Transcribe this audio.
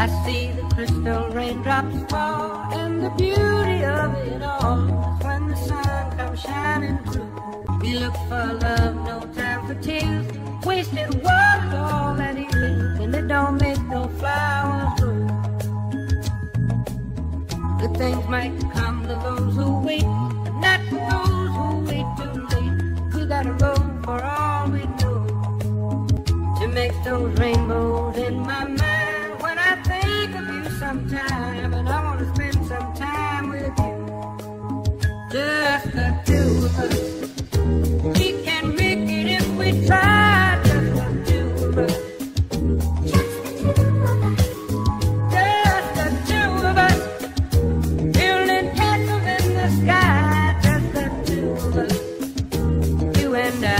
I see the crystal raindrops fall, and the beauty of it all when the sun comes shining through. We look for love, no time for tears. Wasted water's all that he is, and it don't make no flowers grow. Good things might come to those who wait, but not for those who wait too late. We got a road for all we know to make those rainbows in my some time, and I want to spend some time with you. Just the two of us. We can make it if we try. Just the two of us. Sky, just the two of us, you and I.